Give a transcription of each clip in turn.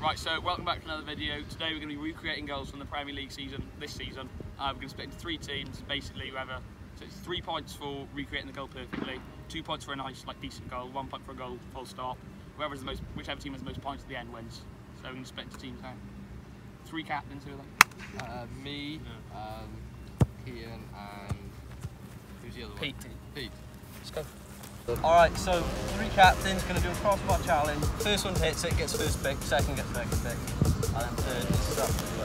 Right, so welcome back to another video. Today we're going to be recreating goals from the Premier League season, this season. Uh, we're going to split into three teams, basically whoever. So it's three points for recreating the goal perfectly, two points for a nice, like decent goal, one point for a goal, full stop. Whoever's the most, whichever team has the most points at the end wins. So we're going to split into teams now. Three captains, who are they? Uh, me, um, Kian, and who's the other Pete. one? Pete. Let's go. Alright, so three captains going to do a crossbar challenge. First one hits it, gets first pick, second gets second pick, and then third is stuck with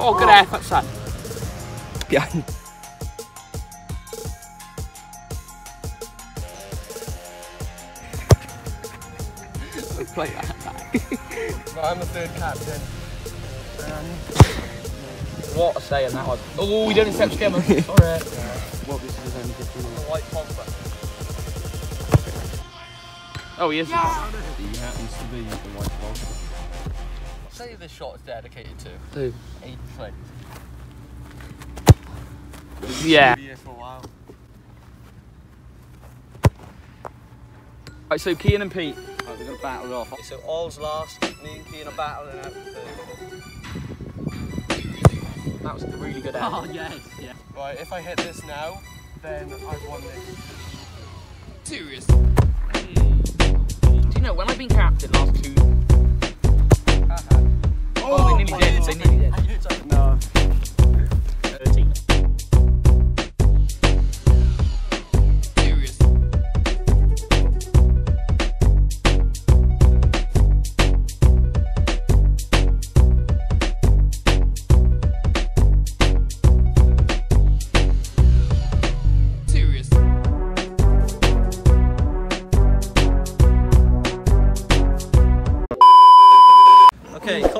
Oh, good oh. effort, son. Behind. Play that back. I'm the third captain. Um, what a stay in that one. Oh, we don't accept skimmer. Sorry. What this is only different. White pomper. Oh, he is. He happens to be the white dog. Say this shot is dedicated to Who? eight foot. Yeah. Be here for a while. Right, so Kian and Pete. Right, we're gonna battle it off. Okay, so all's last, me and Kian are battling out for third. That was a really good Oh, effort. yes, yeah. Right, if I hit this now, then I've won this. Serious. Do you know, when I've been captain last two... Uh-huh. Oh, they nearly oh did, they nearly did.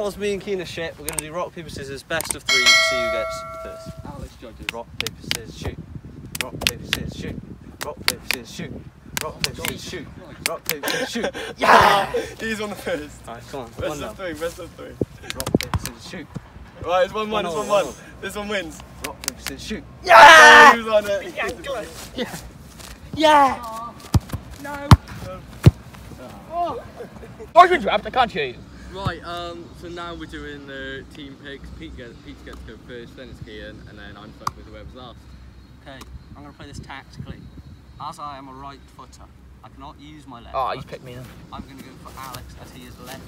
Calls me and Kian shit. We're gonna do rock, paper, scissors, best of three, see who gets first. Alex judges. Rock, paper, scissors, shoot. Rock, paper, scissors, shoot. Rock, paper, scissors, shoot. Rock, paper, scissors, shoot. Rock, paper, scissors, shoot. Yeah! He's on the first. Alright, come on. Best One of three, best of three. Rock, paper, scissors, shoot. Right, it's 1 1, it's 1 One 1. all, This one wins. Rock, paper, scissors, shoot. Yeah! Oh, he was on it. Oh. Oh. Why would you have to can't you? Right, um, so now we're doing the team picks. Pete gets, Pete gets to go first, then it's Kian, and then I'm stuck with whoever's last. Okay, I'm gonna play this tactically. As I am a right footer, I cannot use my left. Oh, foot. he's picked me then. I'm gonna go for Alex as he is left.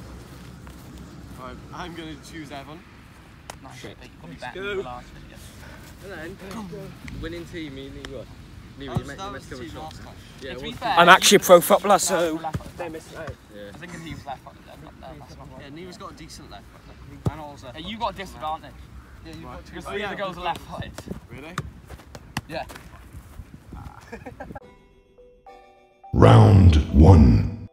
Right, I'm going to choose Evan. Nice. Shit. But you probably better go. than the last video. And then, winning team, me and Leroy. Leroy, you meant you was meant to the come a team shot. Yeah, to be fair, I'm actually a pro footballer, so- They missed out. yeah. I think he was left footed there. Yeah, right. Neil's got a decent left foot. And also. Hey, you got a disadvantage. Yeah, you've got two Because left. three of the girls are left footed. Really? Yeah. Ah. Round one.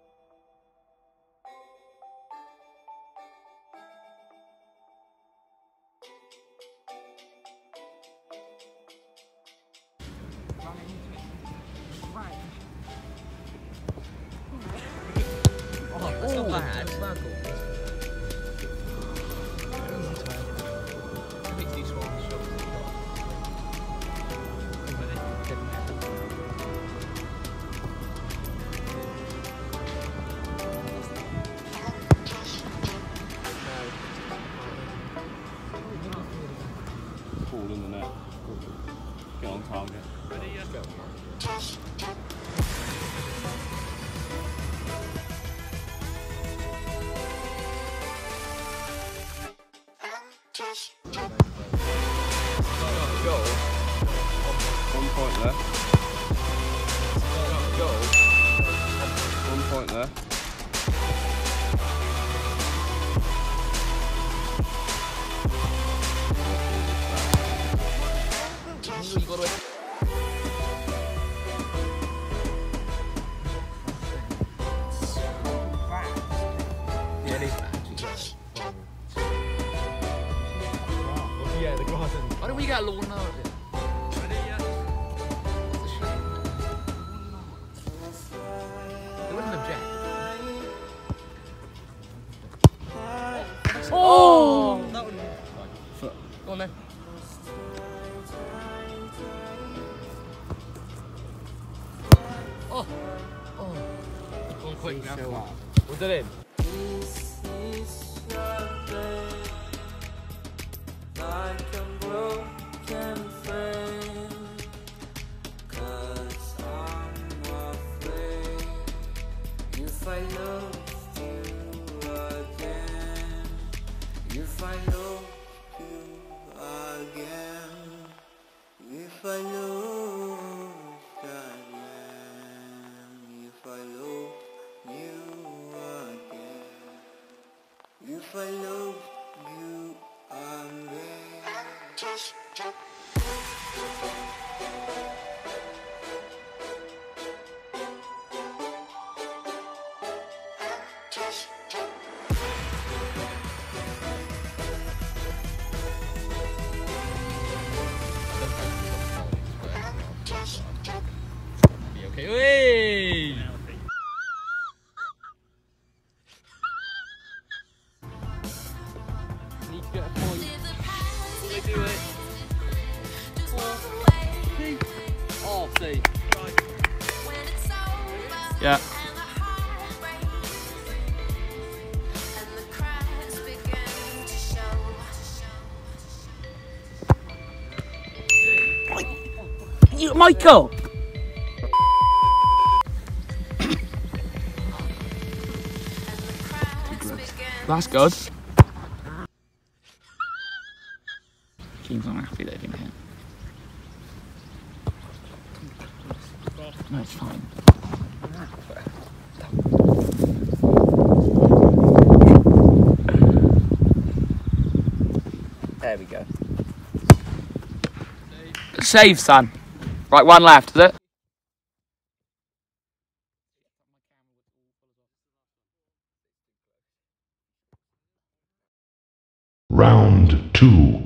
Bad. Ball in the net. Get on target. One Why don't we get a lawn mower? They wouldn't object. Oh! That would Go on then. Oh! Oh! Quick now. Was it in? like again. Be You, Michael. That's good. Team's not happy they didn't hit. No, it's fine. There we go. Save, son. Right, one left, is it? Round two.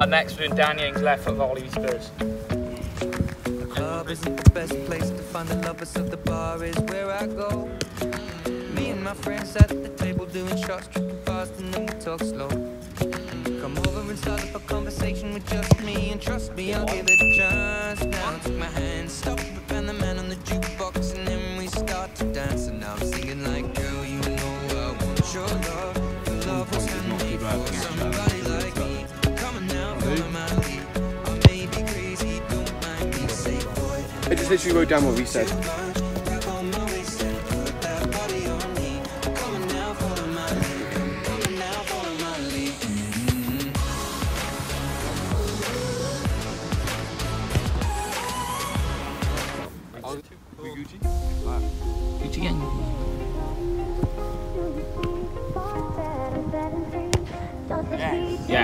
And next, we're doing Danny Ings left foot volley Spurs. club isn't the best place to find the lovers, so the bar is where I go. Me and my friends at the table doing shots, tripping fast, and then we talk slow. Come over and start up a conversation with just me, and trust me, I'll give it a chance. Now take my hand, stop and the man on the jukebox, and then we start to dance. And now I'm singing like, girl, you know I want your love. Your love was handmade for somebody like me. Come on now, follow my lead. I may be crazy, don't mind me, say boy. I just literally wrote down what we said.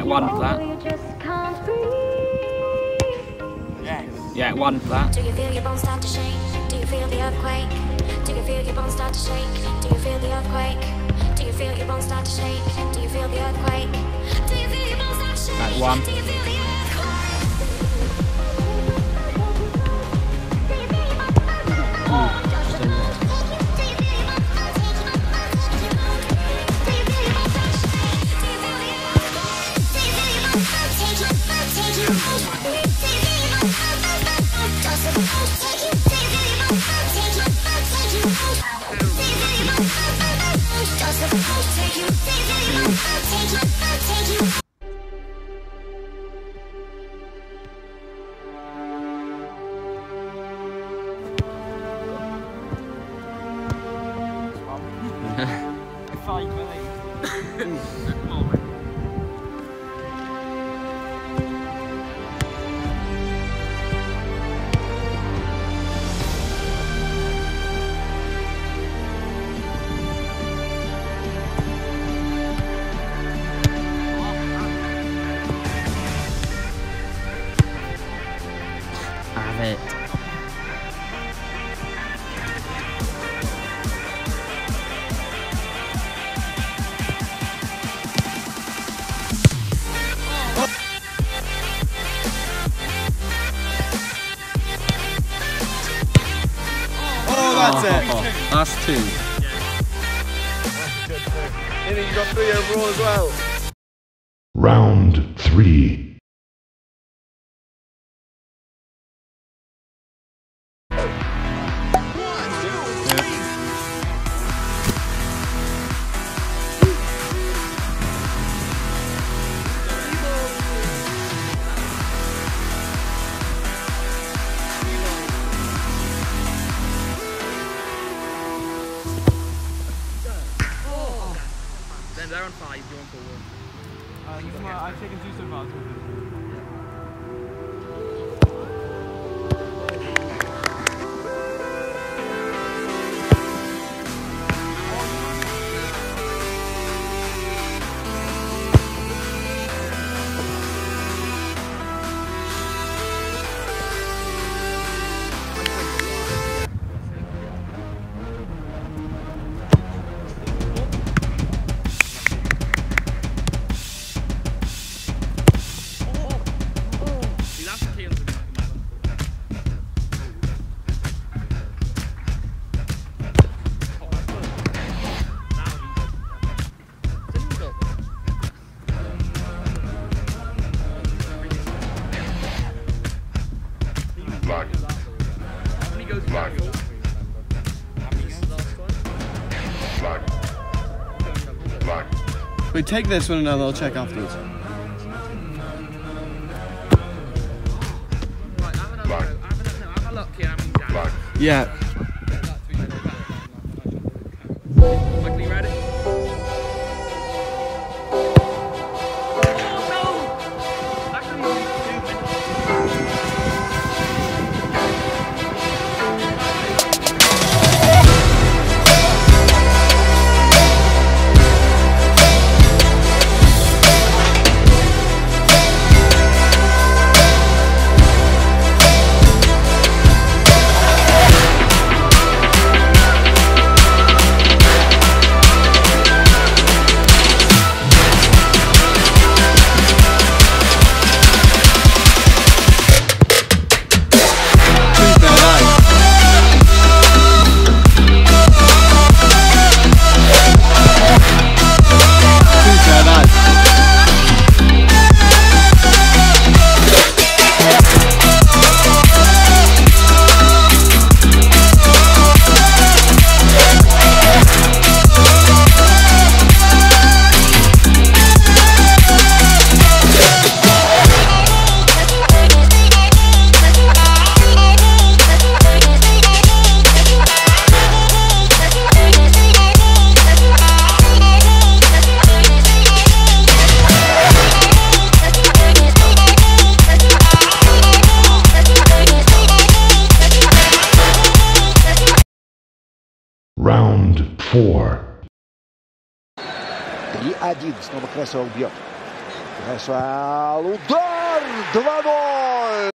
One for that. Yeah, one for that. Do you feel your bones start to shake? Do you feel the earthquake? Do you feel your bones start to shake? Do you feel the earthquake? Do you feel your bones start to shake? Do you feel the earthquake? Do you feel your bones start to shake? Right, one. Oh, oh, that's it. That's two. Innie, you got three overall as well. Round three. Uh, I've taken two so far. He's Wait, take this one and I'll check afterwards. Right, have Black. go. 3-1. Снова Кресвелл бьет. Кресвелл. Удар! 2-0!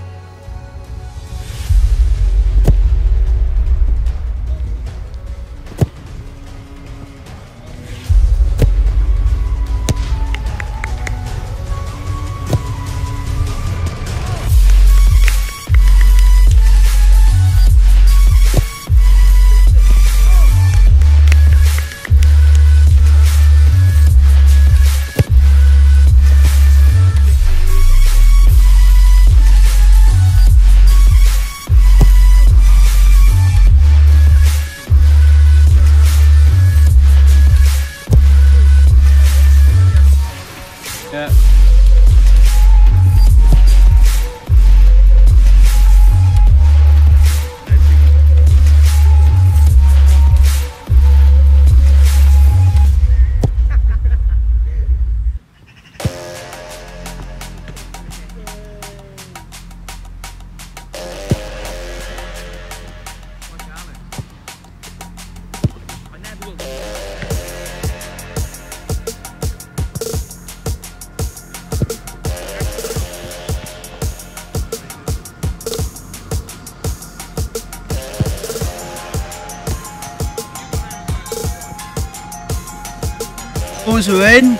Balls are in.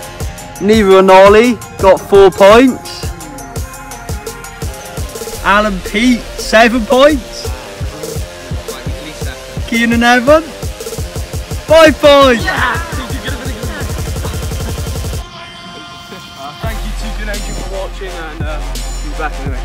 Neither on Ollie got four points. Alan Pete, seven points. Keenan Evan, five points. thank you to Canadian for watching and uh, be back in the next video.